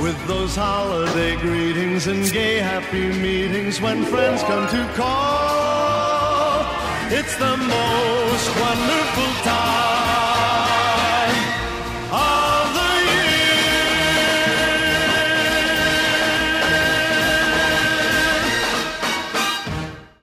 With those holiday greetings and gay happy meetings when friends come to call. It's the most wonderful time